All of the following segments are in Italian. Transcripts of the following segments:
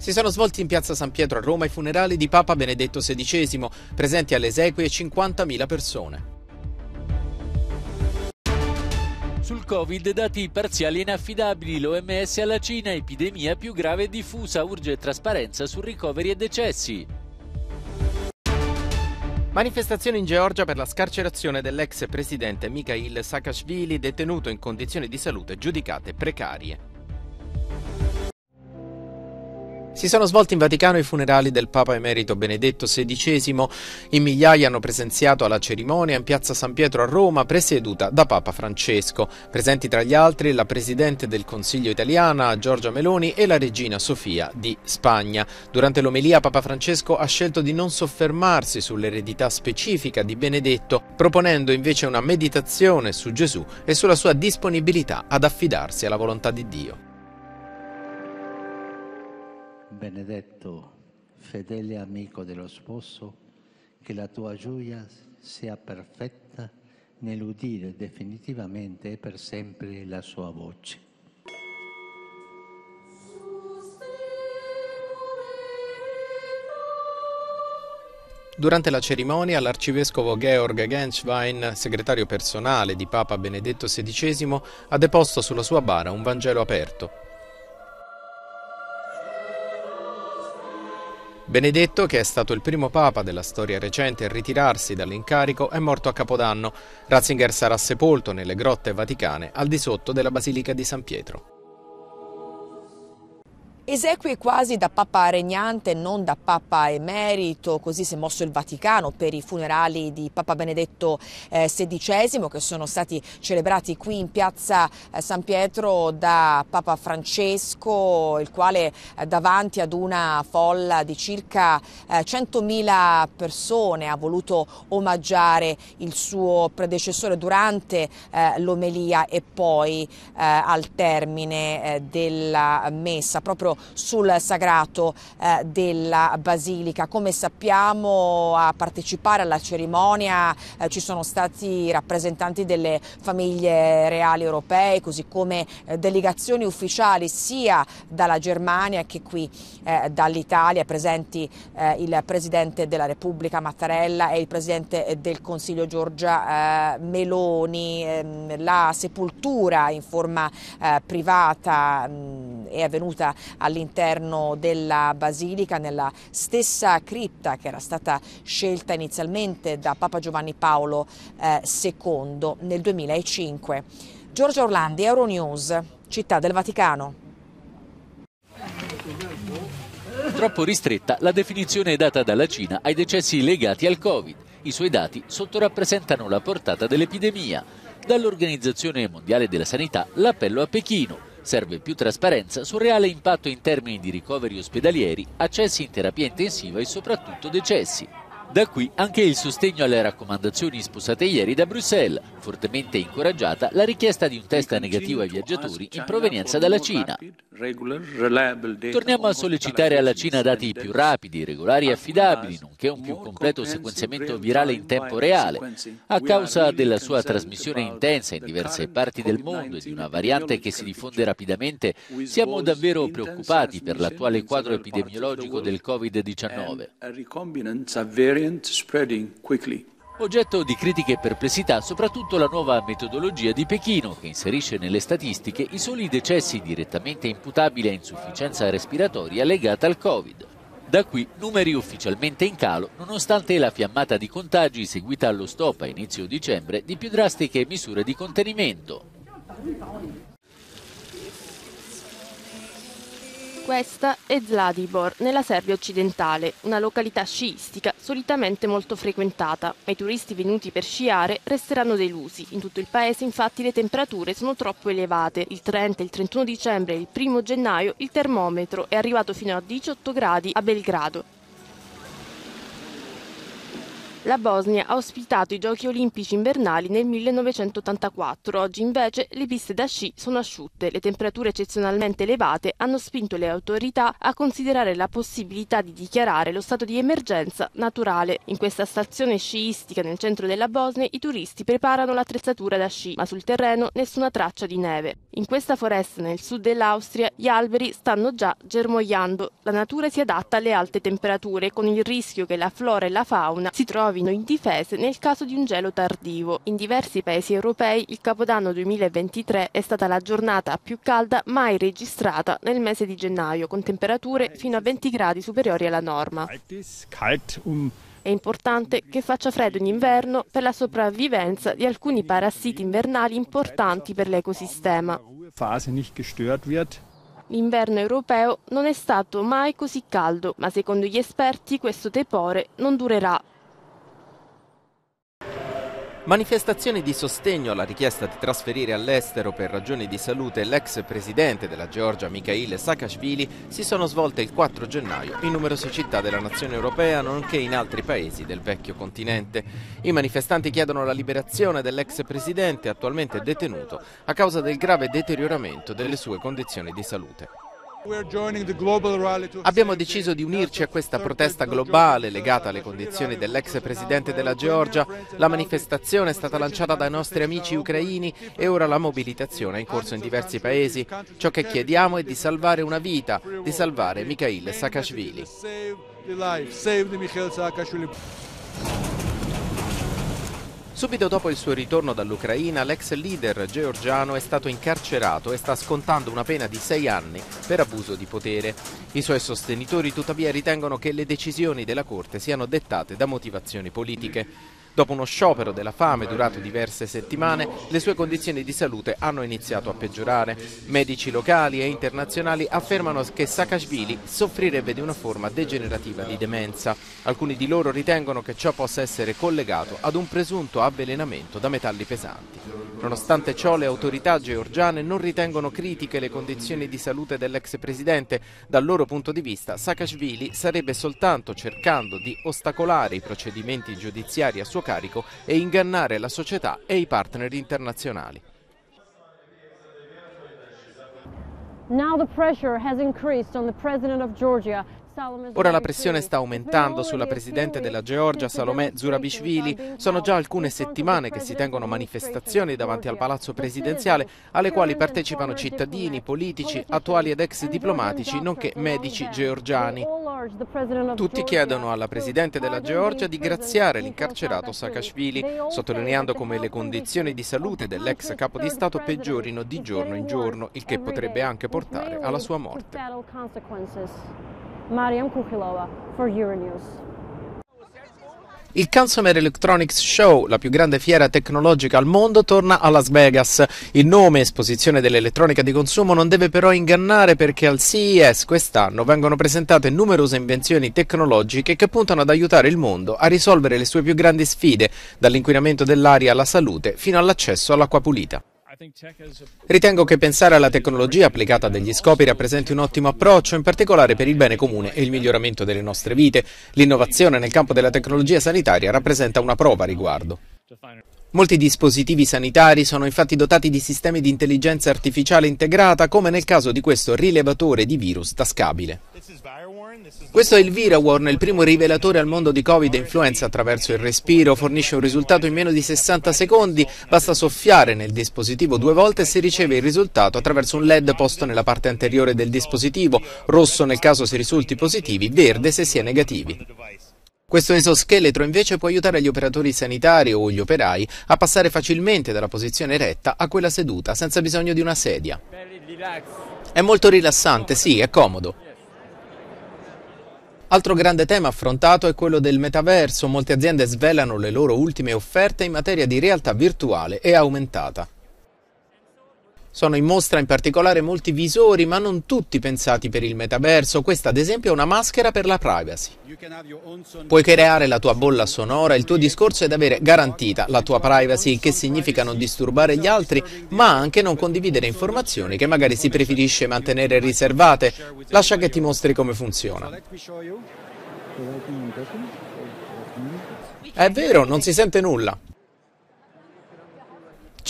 Si sono svolti in piazza San Pietro a Roma i funerali di Papa Benedetto XVI, presenti alle esequie 50.000 persone. Sul Covid dati parziali inaffidabili, l'OMS alla Cina, epidemia più grave e diffusa, urge trasparenza su ricoveri e decessi. Manifestazione in Georgia per la scarcerazione dell'ex presidente Mikhail Saakashvili detenuto in condizioni di salute giudicate precarie. Si sono svolti in Vaticano i funerali del Papa Emerito Benedetto XVI. In migliaia hanno presenziato alla cerimonia in piazza San Pietro a Roma, presieduta da Papa Francesco. Presenti tra gli altri la Presidente del Consiglio italiana Giorgia Meloni e la Regina Sofia di Spagna. Durante l'omelia Papa Francesco ha scelto di non soffermarsi sull'eredità specifica di Benedetto, proponendo invece una meditazione su Gesù e sulla sua disponibilità ad affidarsi alla volontà di Dio. Benedetto, fedele amico dello sposo, che la tua gioia sia perfetta nell'udire definitivamente e per sempre la sua voce. Durante la cerimonia l'arcivescovo Georg Genschwein, segretario personale di Papa Benedetto XVI, ha deposto sulla sua bara un Vangelo aperto. Benedetto, che è stato il primo papa della storia recente a ritirarsi dall'incarico, è morto a Capodanno. Ratzinger sarà sepolto nelle grotte vaticane al di sotto della Basilica di San Pietro. Esequie quasi da Papa regnante, non da Papa emerito, così si è mosso il Vaticano per i funerali di Papa Benedetto eh, XVI che sono stati celebrati qui in piazza eh, San Pietro da Papa Francesco, il quale eh, davanti ad una folla di circa 100.000 persone ha voluto omaggiare il suo predecessore durante l'omelia e poi al termine della messa. Proprio sul sagrato eh, della Basilica. Come sappiamo a partecipare alla cerimonia eh, ci sono stati rappresentanti delle famiglie reali europee, così come eh, delegazioni ufficiali sia dalla Germania che qui eh, dall'Italia, presenti eh, il Presidente della Repubblica Mattarella e il Presidente del Consiglio Giorgia eh, Meloni. Ehm, la sepoltura in forma privata mh, mm, è avvenuta all'interno della basilica, nella stessa cripta che era stata scelta inizialmente da Papa Giovanni Paolo eh, II nel 2005. Giorgio Orlandi, Euronews, Città del Vaticano. Troppo ristretta la definizione data dalla Cina ai decessi legati al Covid. I suoi dati sottorappresentano la portata dell'epidemia. Dall'Organizzazione Mondiale della Sanità l'appello a Pechino Serve più trasparenza sul reale impatto in termini di ricoveri ospedalieri, accessi in terapia intensiva e soprattutto decessi. Da qui anche il sostegno alle raccomandazioni sposate ieri da Bruxelles, fortemente incoraggiata la richiesta di un test negativo ai viaggiatori in provenienza dalla Cina. Torniamo a sollecitare alla Cina dati più rapidi, regolari e affidabili, nonché un più completo sequenziamento virale in tempo reale. A causa della sua trasmissione intensa in diverse parti del mondo e di una variante che si diffonde rapidamente, siamo davvero preoccupati per l'attuale quadro epidemiologico del Covid-19. Oggetto di critiche e perplessità soprattutto la nuova metodologia di Pechino che inserisce nelle statistiche i soli decessi direttamente imputabili a insufficienza respiratoria legata al Covid. Da qui numeri ufficialmente in calo nonostante la fiammata di contagi seguita allo stop a inizio dicembre di più drastiche misure di contenimento. Questa è Zlatibor, nella Serbia occidentale, una località sciistica solitamente molto frequentata, ma i turisti venuti per sciare resteranno delusi. In tutto il paese infatti le temperature sono troppo elevate. Il 30, il 31 dicembre e il 1 gennaio il termometro è arrivato fino a 18 gradi a Belgrado. La Bosnia ha ospitato i giochi olimpici invernali nel 1984. Oggi invece le piste da sci sono asciutte. Le temperature eccezionalmente elevate hanno spinto le autorità a considerare la possibilità di dichiarare lo stato di emergenza naturale. In questa stazione sciistica nel centro della Bosnia i turisti preparano l'attrezzatura da sci, ma sul terreno nessuna traccia di neve. In questa foresta nel sud dell'Austria gli alberi stanno già germogliando. La natura si adatta alle alte temperature con il rischio che la flora e la fauna si trovino trovino indifese nel caso di un gelo tardivo. In diversi paesi europei il Capodanno 2023 è stata la giornata più calda mai registrata nel mese di gennaio, con temperature fino a 20 gradi superiori alla norma. È importante che faccia freddo in inverno per la sopravvivenza di alcuni parassiti invernali importanti per l'ecosistema. L'inverno europeo non è stato mai così caldo, ma secondo gli esperti questo tepore non durerà Manifestazioni di sostegno alla richiesta di trasferire all'estero per ragioni di salute l'ex presidente della Georgia Mikhail Saakashvili si sono svolte il 4 gennaio in numerose città della nazione europea nonché in altri paesi del vecchio continente. I manifestanti chiedono la liberazione dell'ex presidente attualmente detenuto a causa del grave deterioramento delle sue condizioni di salute. Abbiamo deciso di unirci a questa protesta globale legata alle condizioni dell'ex presidente della Georgia. La manifestazione è stata lanciata dai nostri amici ucraini e ora la mobilitazione è in corso in diversi paesi. Ciò che chiediamo è di salvare una vita, di salvare Mikhail Saakashvili. Subito dopo il suo ritorno dall'Ucraina, l'ex leader georgiano è stato incarcerato e sta scontando una pena di sei anni per abuso di potere. I suoi sostenitori tuttavia ritengono che le decisioni della Corte siano dettate da motivazioni politiche. Dopo uno sciopero della fame durato diverse settimane, le sue condizioni di salute hanno iniziato a peggiorare. Medici locali e internazionali affermano che Saakashvili soffrirebbe di una forma degenerativa di demenza. Alcuni di loro ritengono che ciò possa essere collegato ad un presunto avvelenamento da metalli pesanti. Nonostante ciò, le autorità georgiane non ritengono critiche le condizioni di salute dell'ex presidente. Dal loro punto di vista, Saakashvili sarebbe soltanto cercando di ostacolare i procedimenti giudiziari a suo carico e ingannare la società e i partner internazionali. Now the pressure has increased on the president of Georgia Ora la pressione sta aumentando sulla presidente della Georgia, Salomè Zurabishvili. Sono già alcune settimane che si tengono manifestazioni davanti al palazzo presidenziale alle quali partecipano cittadini, politici, attuali ed ex diplomatici, nonché medici georgiani. Tutti chiedono alla presidente della Georgia di graziare l'incarcerato Saakashvili, sottolineando come le condizioni di salute dell'ex capo di Stato peggiorino di giorno in giorno, il che potrebbe anche portare alla sua morte. Mariam Kukhilova for Euronews. Il Consumer Electronics Show, la più grande fiera tecnologica al mondo, torna a Las Vegas. Il nome esposizione dell'elettronica di consumo non deve però ingannare perché al CES quest'anno vengono presentate numerose invenzioni tecnologiche che puntano ad aiutare il mondo a risolvere le sue più grandi sfide, dall'inquinamento dell'aria alla salute fino all'accesso all'acqua pulita. Ritengo che pensare alla tecnologia applicata a degli scopi rappresenti un ottimo approccio, in particolare per il bene comune e il miglioramento delle nostre vite. L'innovazione nel campo della tecnologia sanitaria rappresenta una prova a riguardo. Molti dispositivi sanitari sono infatti dotati di sistemi di intelligenza artificiale integrata, come nel caso di questo rilevatore di virus tascabile. Questo è il ViraWarn, il primo rivelatore al mondo di Covid e influenza attraverso il respiro, fornisce un risultato in meno di 60 secondi, basta soffiare nel dispositivo due volte e si riceve il risultato attraverso un LED posto nella parte anteriore del dispositivo, rosso nel caso si risulti positivi, verde se si è negativi. Questo esoscheletro invece può aiutare gli operatori sanitari o gli operai a passare facilmente dalla posizione retta a quella seduta senza bisogno di una sedia. È molto rilassante, sì, è comodo. Altro grande tema affrontato è quello del metaverso. Molte aziende svelano le loro ultime offerte in materia di realtà virtuale e aumentata. Sono in mostra in particolare molti visori, ma non tutti pensati per il metaverso. Questa ad esempio è una maschera per la privacy. Puoi creare la tua bolla sonora, il tuo discorso di avere garantita la tua privacy, che significa non disturbare gli altri, ma anche non condividere informazioni che magari si preferisce mantenere riservate. Lascia che ti mostri come funziona. È vero, non si sente nulla.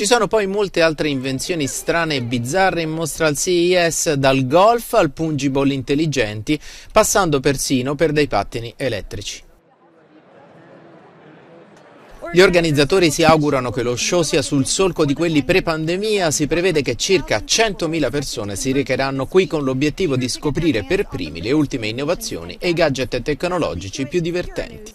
Ci sono poi molte altre invenzioni strane e bizzarre in mostra al CES, dal golf al pungiball intelligenti, passando persino per dei pattini elettrici. Gli organizzatori si augurano che lo show sia sul solco di quelli pre-pandemia, si prevede che circa 100.000 persone si recheranno qui con l'obiettivo di scoprire per primi le ultime innovazioni e i gadget tecnologici più divertenti.